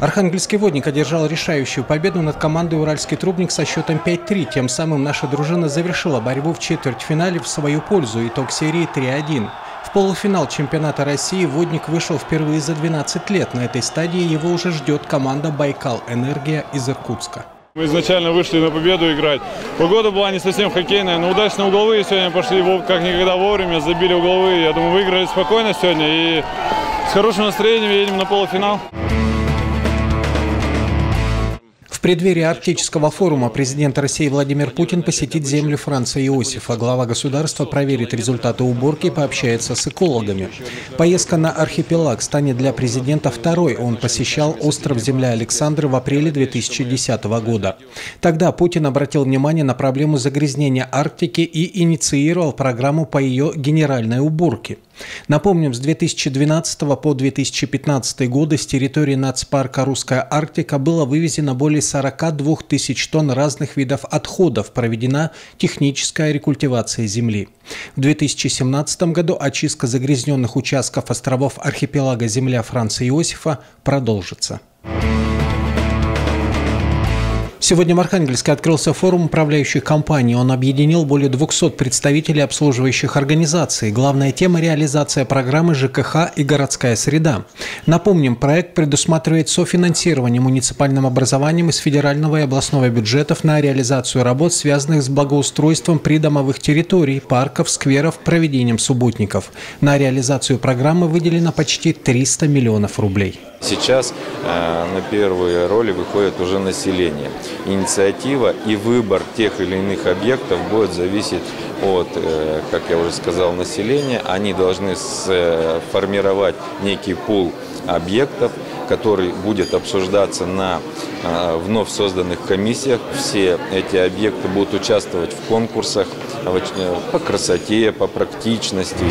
Архангельский водник одержал решающую победу над командой «Уральский трубник» со счетом 5-3. Тем самым наша дружина завершила борьбу в четвертьфинале в свою пользу. Итог серии 3-1. В полуфинал чемпионата России водник вышел впервые за 12 лет. На этой стадии его уже ждет команда «Байкал Энергия» из Иркутска. Мы изначально вышли на победу играть. Погода была не совсем хоккейная, но удачно угловые сегодня пошли как никогда вовремя, забили угловые. Я думаю, выиграли спокойно сегодня и с хорошим настроением едем на полуфинал. В преддверии Арктического форума президент России Владимир Путин посетит землю Франца Иосифа. Глава государства проверит результаты уборки и пообщается с экологами. Поездка на архипелаг станет для президента второй. Он посещал остров Земля Александры в апреле 2010 года. Тогда Путин обратил внимание на проблему загрязнения Арктики и инициировал программу по ее генеральной уборке. Напомним, с 2012 по 2015 годы с территории нацпарка «Русская Арктика» было вывезено более 42 тысяч тонн разных видов отходов, проведена техническая рекультивация земли. В 2017 году очистка загрязненных участков островов архипелага Земля Франца Иосифа продолжится. Сегодня в Архангельске открылся форум управляющих компаний. Он объединил более 200 представителей обслуживающих организаций. Главная тема – реализация программы ЖКХ и городская среда. Напомним, проект предусматривает софинансирование муниципальным образованием из федерального и областного бюджетов на реализацию работ, связанных с благоустройством придомовых территорий, парков, скверов, проведением субботников. На реализацию программы выделено почти 300 миллионов рублей. Сейчас э, на первые роли выходит уже население. Инициатива и выбор тех или иных объектов будет зависеть от, э, как я уже сказал, населения. Они должны сформировать некий пул объектов, который будет обсуждаться на э, вновь созданных комиссиях. Все эти объекты будут участвовать в конкурсах по красоте, по практичности.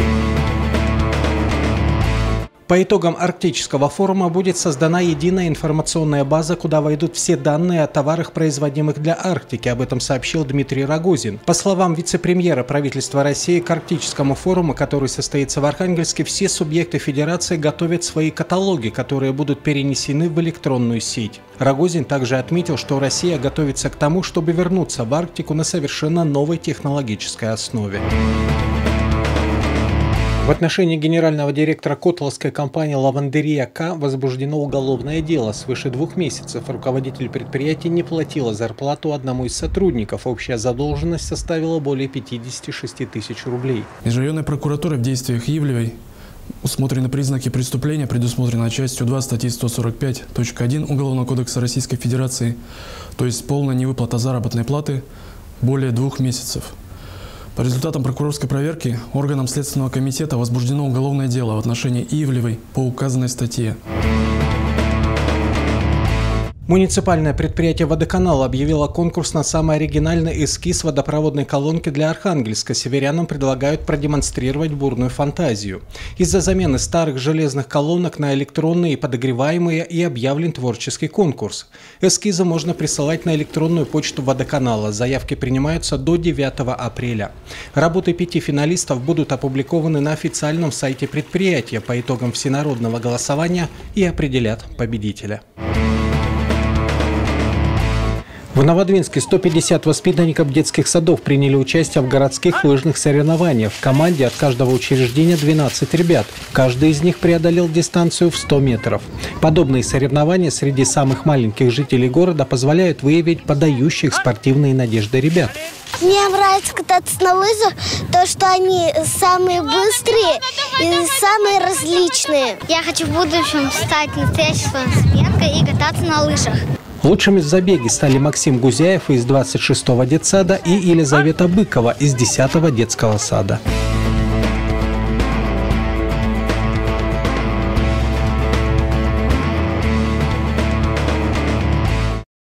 По итогам Арктического форума будет создана единая информационная база, куда войдут все данные о товарах, производимых для Арктики. Об этом сообщил Дмитрий Рогозин. По словам вице-премьера правительства России, к Арктическому форуму, который состоится в Архангельске, все субъекты Федерации готовят свои каталоги, которые будут перенесены в электронную сеть. Рогозин также отметил, что Россия готовится к тому, чтобы вернуться в Арктику на совершенно новой технологической основе. В отношении генерального директора Котовской компании «Лавандерия К» возбуждено уголовное дело. Свыше двух месяцев руководитель предприятия не платила зарплату одному из сотрудников. Общая задолженность составила более 56 тысяч рублей. Межрайонной прокуратурой в действиях Ивлевой усмотрены признаки преступления, предусмотренной частью 2 статьи 145.1 Уголовного кодекса Российской Федерации, то есть полная невыплата заработной платы более двух месяцев. По результатам прокурорской проверки органам Следственного комитета возбуждено уголовное дело в отношении Ивлевой по указанной статье. Муниципальное предприятие «Водоканал» объявило конкурс на самый оригинальный эскиз водопроводной колонки для Архангельска. Северянам предлагают продемонстрировать бурную фантазию. Из-за замены старых железных колонок на электронные и подогреваемые и объявлен творческий конкурс. Эскизы можно присылать на электронную почту «Водоканала». Заявки принимаются до 9 апреля. Работы пяти финалистов будут опубликованы на официальном сайте предприятия по итогам всенародного голосования и определят победителя. В Новодвинске 150 воспитанников детских садов приняли участие в городских лыжных соревнованиях. В команде от каждого учреждения 12 ребят. Каждый из них преодолел дистанцию в 100 метров. Подобные соревнования среди самых маленьких жителей города позволяют выявить подающих спортивные надежды ребят. Мне нравится кататься на лыжах, то, что они самые быстрые и самые различные. Я хочу в будущем стать настоящей спортсменкой и кататься на лыжах. Лучшими в забеге стали Максим Гузяев из 26-го детсада и Елизавета Быкова из 10-го детского сада.